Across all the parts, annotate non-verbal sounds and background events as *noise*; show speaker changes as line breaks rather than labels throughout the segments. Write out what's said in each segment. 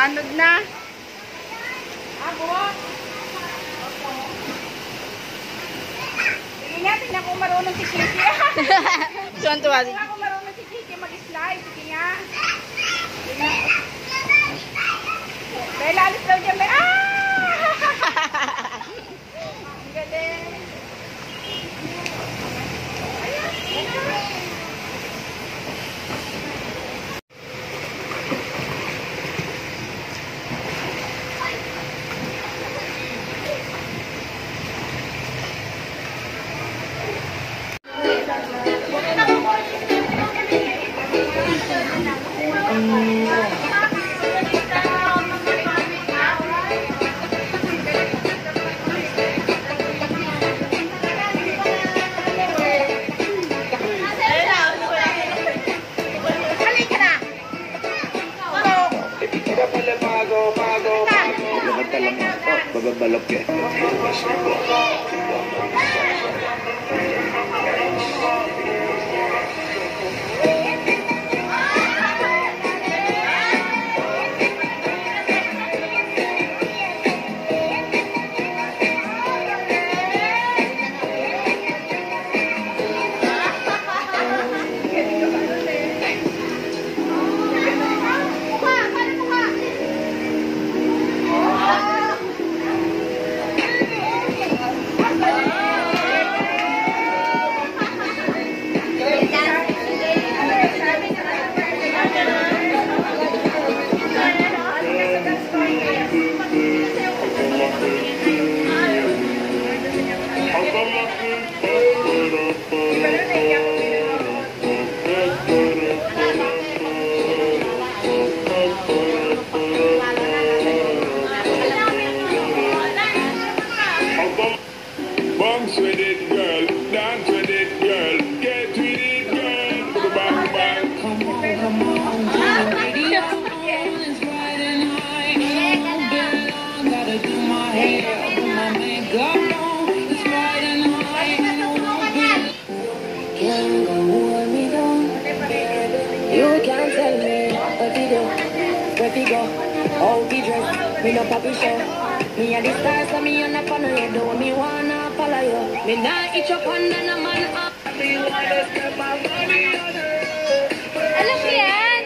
Anod na.
Abo. Tingnan nga, tingnan ko marunong si Kiki. *laughs*
Tuwan-tuwa.
Tingnan ko marunong si Kiki mag-slide. Sige nga. Bella, alis daw dyan. Ah! *laughs* Ang galing.
Show. Me a the stars, so me a not follow you. Do me wanna follow you. Me not itch up under no man up.
Alam mo yan?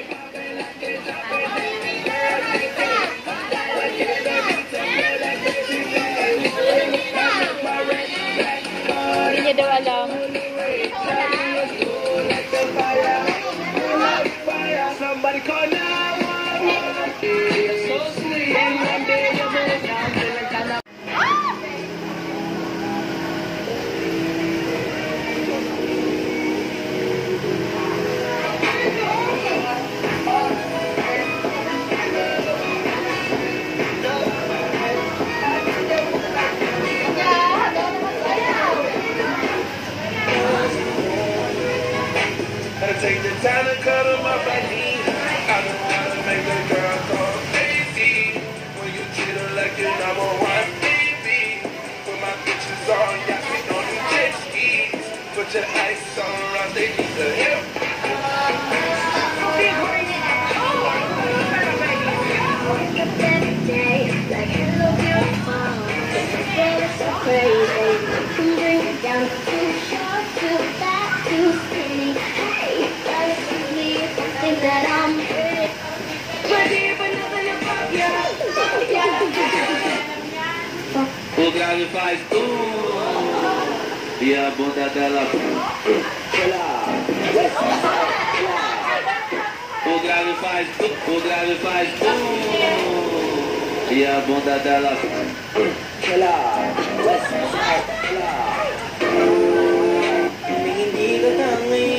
Hindi niya daw alam.
Somebody call 911. You're so sweet. Time to cut them up I need. I how to make a girl go crazy. When you treat her like your number one baby. Put my pictures on, me on the jet skis. Put your ice on around, they need the help.
Grave faz tu e a bunda dela. O grave faz tu, o grave faz tu e a bunda dela.
Hindi ka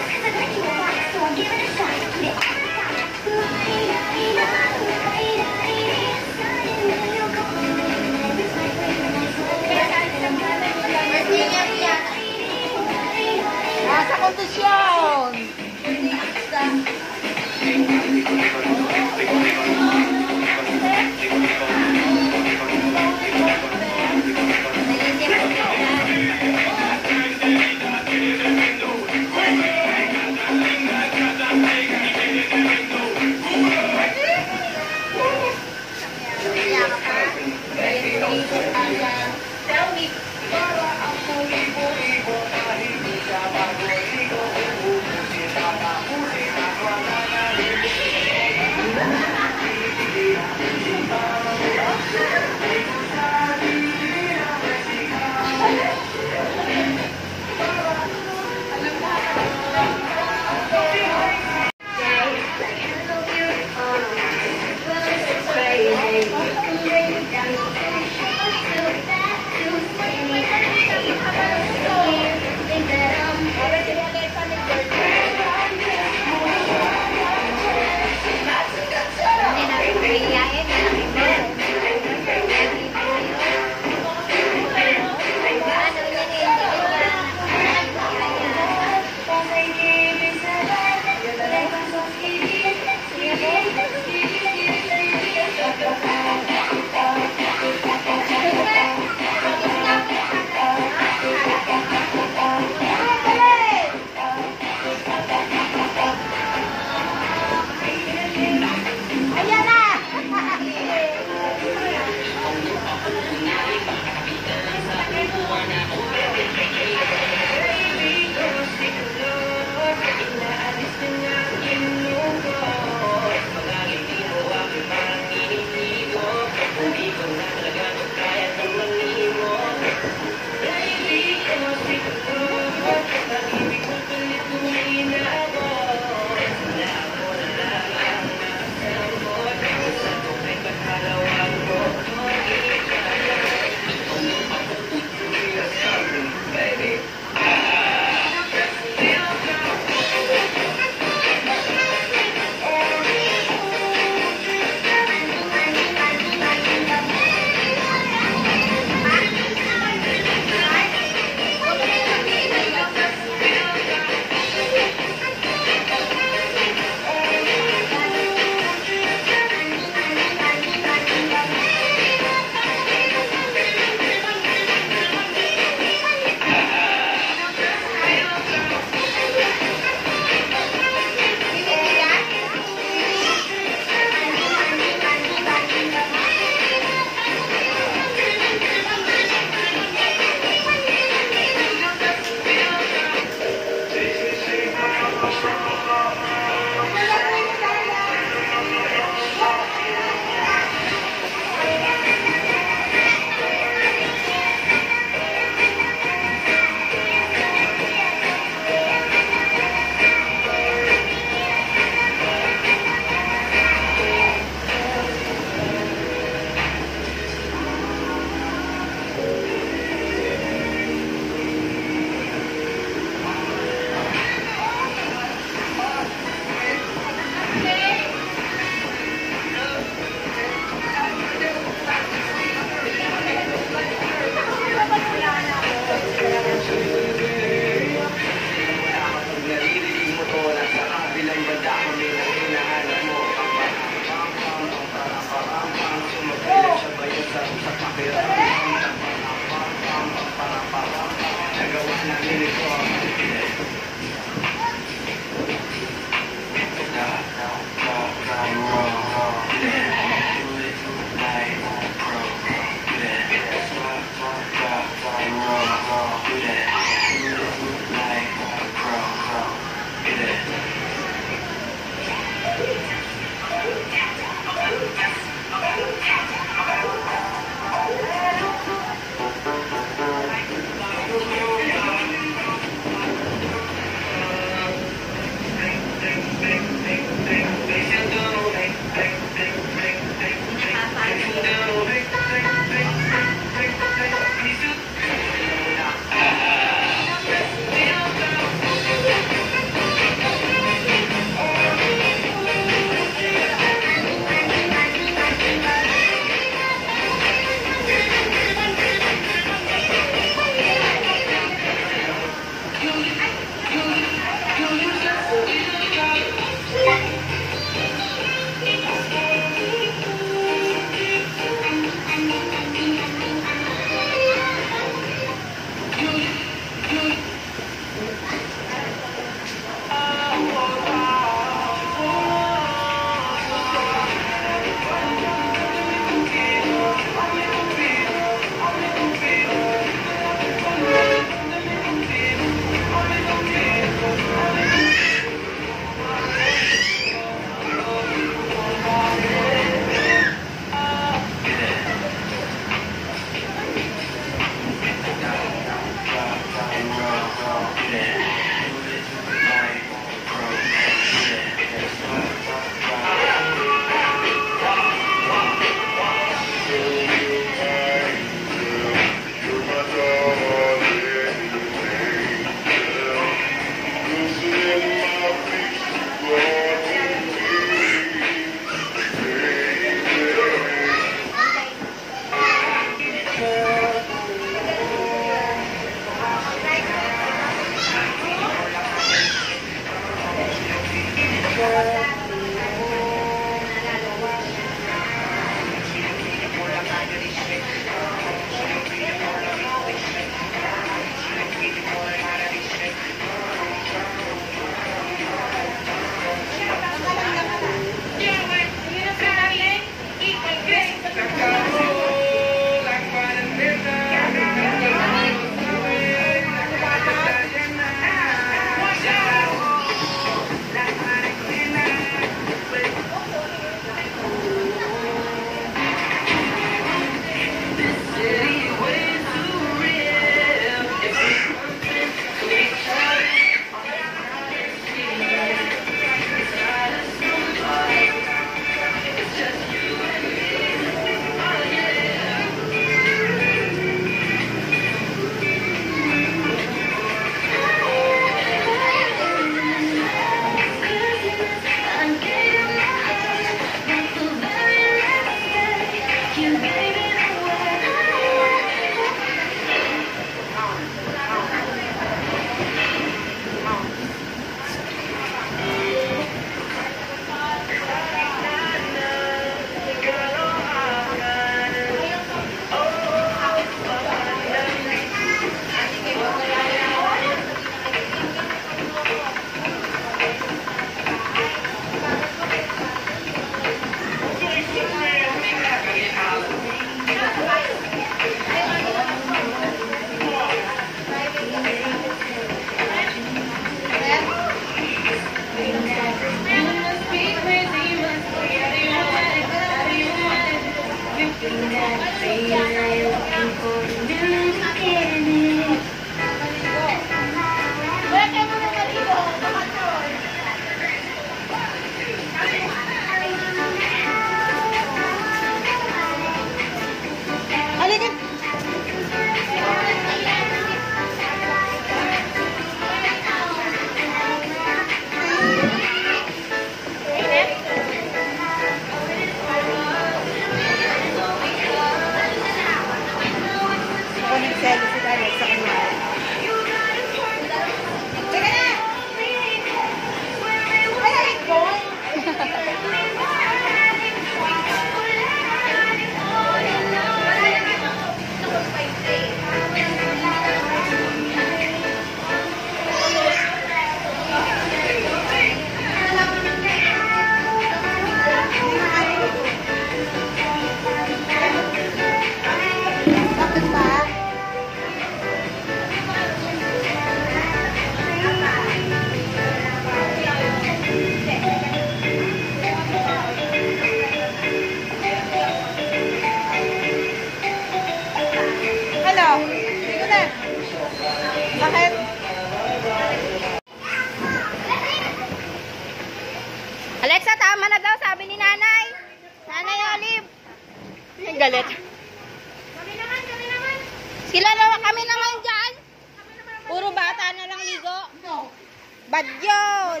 yun.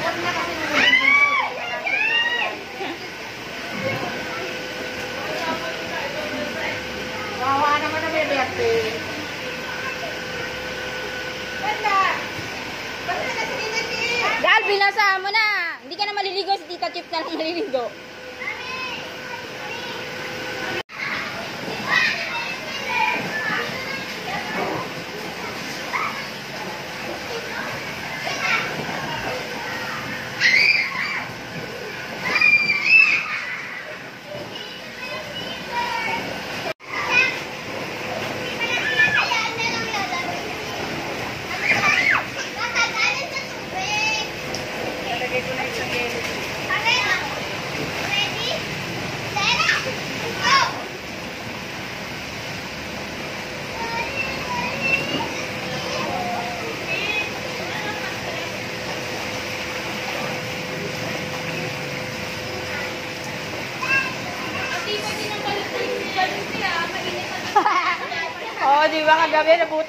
Kasi kasi Wawa naman na may birthday. Banda! Banda na si Tita Chip!
Dahil binasa mo na. Hindi ka na maliligo, si Tita Chip na lang maliligo.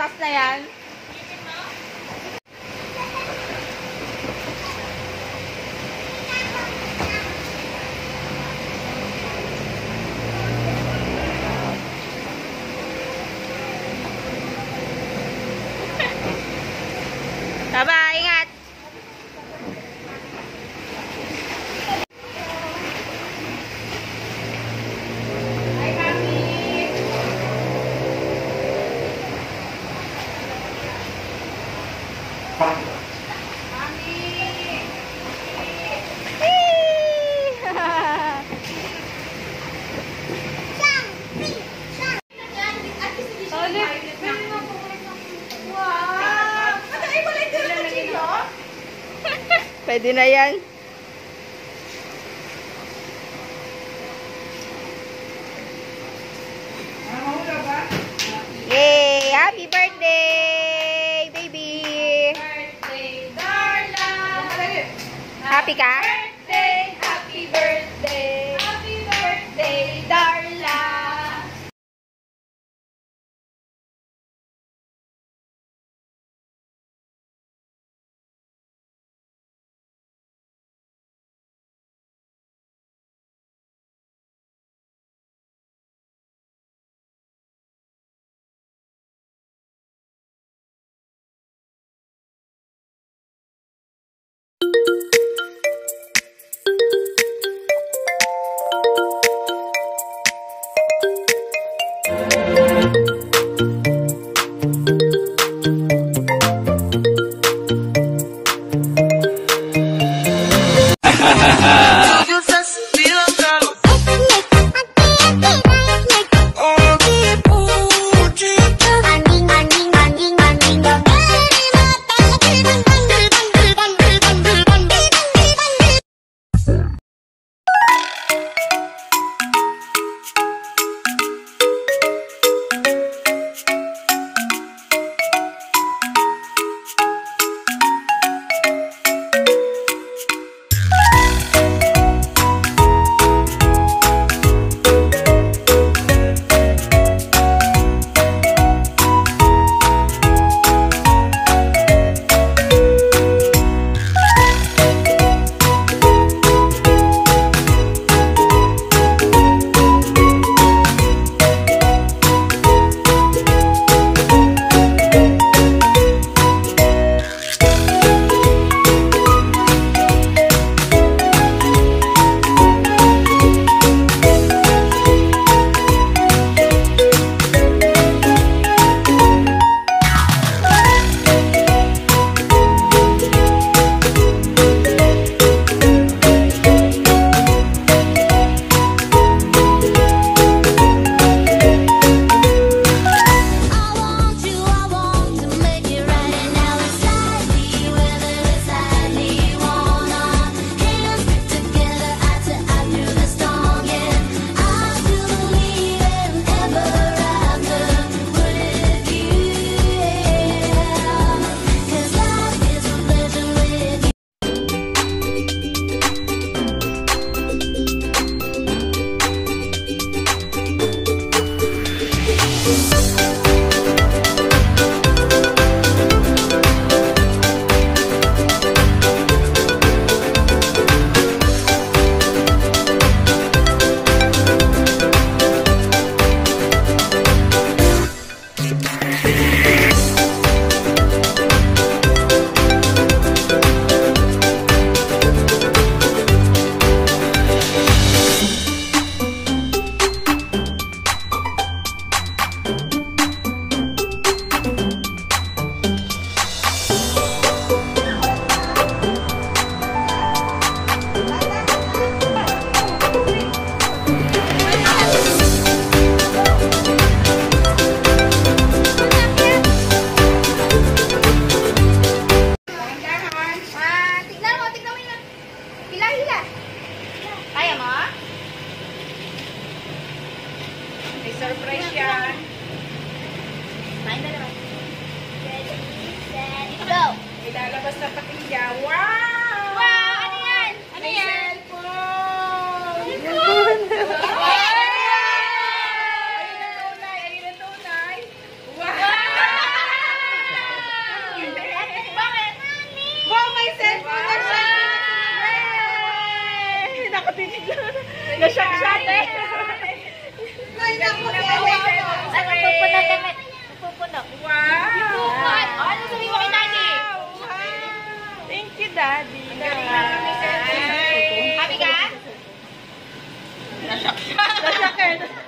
Nabutas na yan? Pwede na yan. Yay! Happy birthday, baby!
Birthday, Darla!
Happy ka?
Birthday, happy Ilalabas na pati niya. Wow! Daddy. Happy ka? Nasyak siya. Nasyak siya.